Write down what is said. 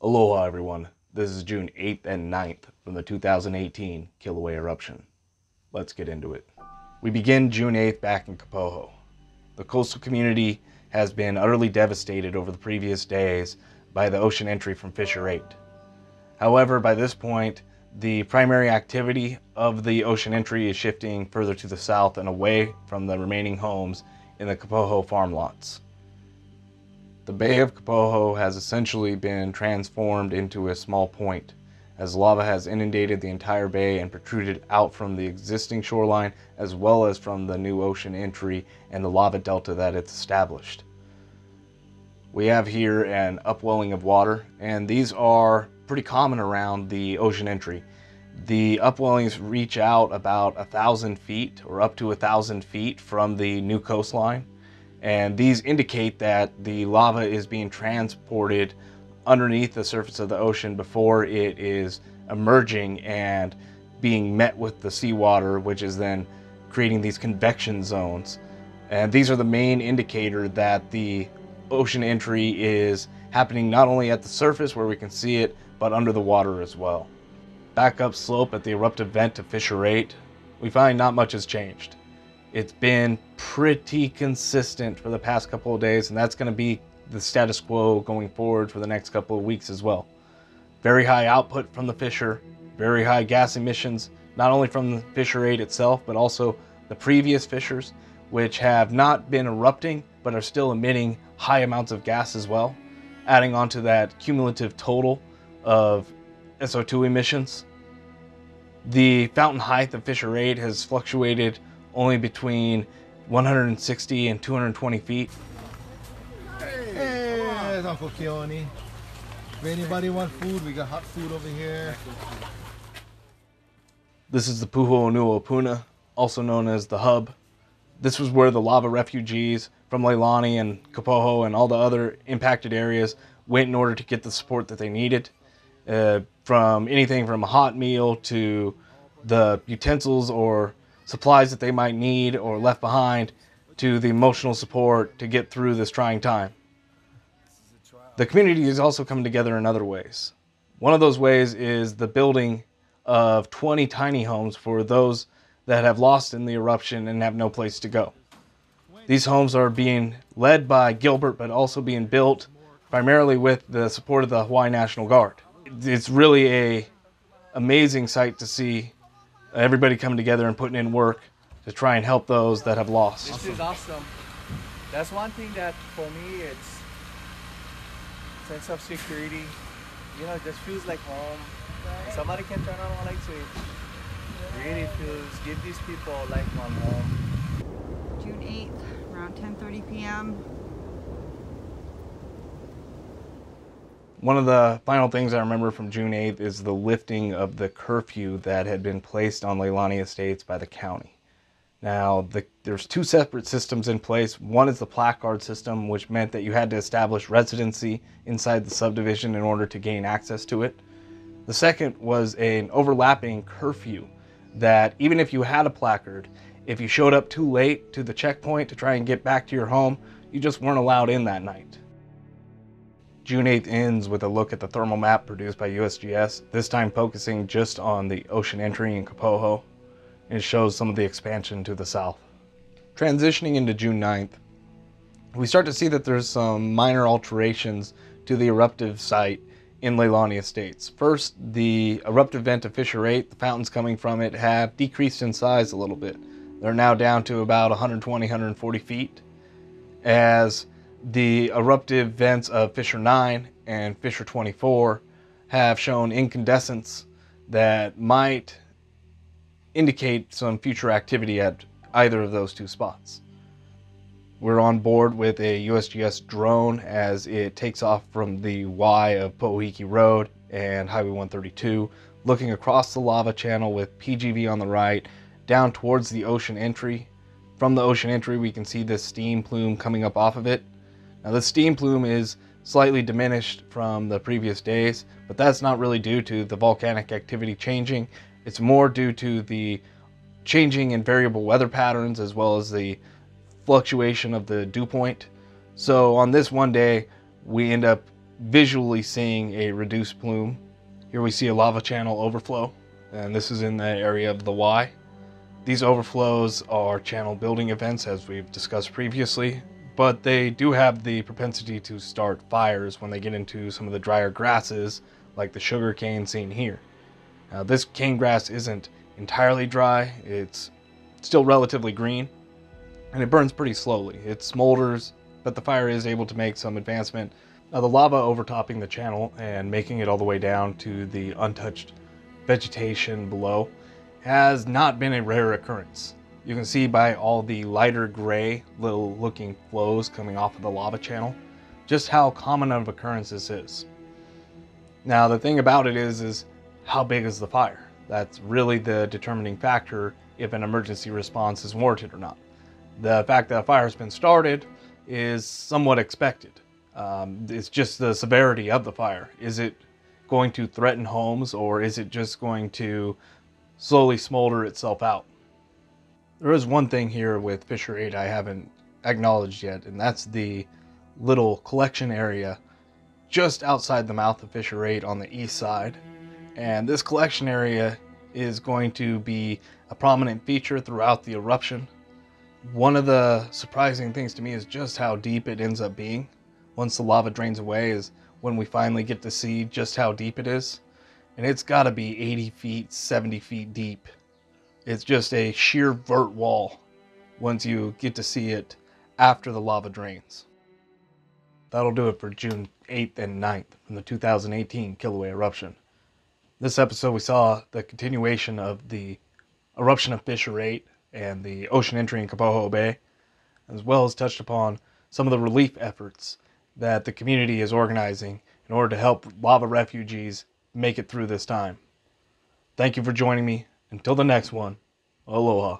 Aloha everyone, this is June 8th and 9th from the 2018 Kilauea eruption. Let's get into it. We begin June 8th back in Kapoho. The coastal community has been utterly devastated over the previous days by the ocean entry from Fissure 8. However, by this point, the primary activity of the ocean entry is shifting further to the south and away from the remaining homes in the Kapoho farm lots. The Bay of Kapoho has essentially been transformed into a small point, as lava has inundated the entire bay and protruded out from the existing shoreline as well as from the new ocean entry and the lava delta that it's established. We have here an upwelling of water, and these are pretty common around the ocean entry. The upwellings reach out about a thousand feet or up to a thousand feet from the new coastline and these indicate that the lava is being transported underneath the surface of the ocean before it is emerging and being met with the seawater, which is then creating these convection zones. And these are the main indicator that the ocean entry is happening not only at the surface where we can see it, but under the water as well. Back up slope at the eruptive vent to Fissure 8, we find not much has changed. It's been pretty consistent for the past couple of days, and that's going to be the status quo going forward for the next couple of weeks as well. Very high output from the Fissure, very high gas emissions, not only from the Fissure 8 itself, but also the previous fissures, which have not been erupting, but are still emitting high amounts of gas as well, adding on to that cumulative total of SO2 emissions. The fountain height of Fissure 8 has fluctuated only between 160 and 220 feet. Hey, hey Uncle Keone. If anybody want food, we got hot food over here. This is the Pu'uhonua o Puna, also known as the Hub. This was where the lava refugees from Leilani and Kapoho and all the other impacted areas went in order to get the support that they needed. Uh, from anything from a hot meal to the utensils or supplies that they might need or left behind to the emotional support to get through this trying time. The community is also coming together in other ways. One of those ways is the building of 20 tiny homes for those that have lost in the eruption and have no place to go. These homes are being led by Gilbert, but also being built primarily with the support of the Hawaii National Guard. It's really a amazing sight to see everybody coming together and putting in work to try and help those that have lost. This is awesome. That's one thing that for me it's sense of security. You know, it just feels like home. Somebody can turn on lights so it really feels give these people like one home. June 8th, around 10:30 p.m. One of the final things I remember from June 8th is the lifting of the curfew that had been placed on Leilani Estates by the county. Now, the, there's two separate systems in place. One is the placard system, which meant that you had to establish residency inside the subdivision in order to gain access to it. The second was an overlapping curfew that even if you had a placard, if you showed up too late to the checkpoint to try and get back to your home, you just weren't allowed in that night. June 8th ends with a look at the thermal map produced by USGS, this time focusing just on the ocean entry in Kapoho. It shows some of the expansion to the south. Transitioning into June 9th, we start to see that there's some minor alterations to the eruptive site in Leilani Estates. First, the eruptive vent of Fissure 8, the fountains coming from it, have decreased in size a little bit. They're now down to about 120, 140 feet. As the eruptive vents of Fissure 9 and Fissure 24 have shown incandescence that might indicate some future activity at either of those two spots. We're on board with a USGS drone as it takes off from the Y of Pohoiki Road and Highway 132, looking across the lava channel with PGV on the right, down towards the ocean entry. From the ocean entry, we can see this steam plume coming up off of it now the steam plume is slightly diminished from the previous days, but that's not really due to the volcanic activity changing. It's more due to the changing and variable weather patterns as well as the fluctuation of the dew point. So on this one day, we end up visually seeing a reduced plume. Here we see a lava channel overflow, and this is in the area of the Y. These overflows are channel building events, as we've discussed previously, but they do have the propensity to start fires when they get into some of the drier grasses, like the sugar cane seen here. Now, this cane grass isn't entirely dry, it's still relatively green, and it burns pretty slowly. It smolders, but the fire is able to make some advancement. Now, the lava overtopping the channel and making it all the way down to the untouched vegetation below has not been a rare occurrence. You can see by all the lighter gray little looking flows coming off of the lava channel just how common of occurrence this is. Now the thing about it is is how big is the fire? That's really the determining factor if an emergency response is warranted or not. The fact that a fire has been started is somewhat expected. Um, it's just the severity of the fire. Is it going to threaten homes or is it just going to slowly smolder itself out? There is one thing here with Fissure 8 I haven't acknowledged yet, and that's the little collection area just outside the mouth of Fissure 8 on the east side. And this collection area is going to be a prominent feature throughout the eruption. One of the surprising things to me is just how deep it ends up being. Once the lava drains away is when we finally get to see just how deep it is. And it's got to be 80 feet, 70 feet deep. It's just a sheer vert wall once you get to see it after the lava drains. That'll do it for June 8th and 9th from the 2018 Kilauea eruption. This episode, we saw the continuation of the eruption of Fissure 8 and the ocean entry in Kapoho Bay, as well as touched upon some of the relief efforts that the community is organizing in order to help lava refugees make it through this time. Thank you for joining me. Until the next one, aloha.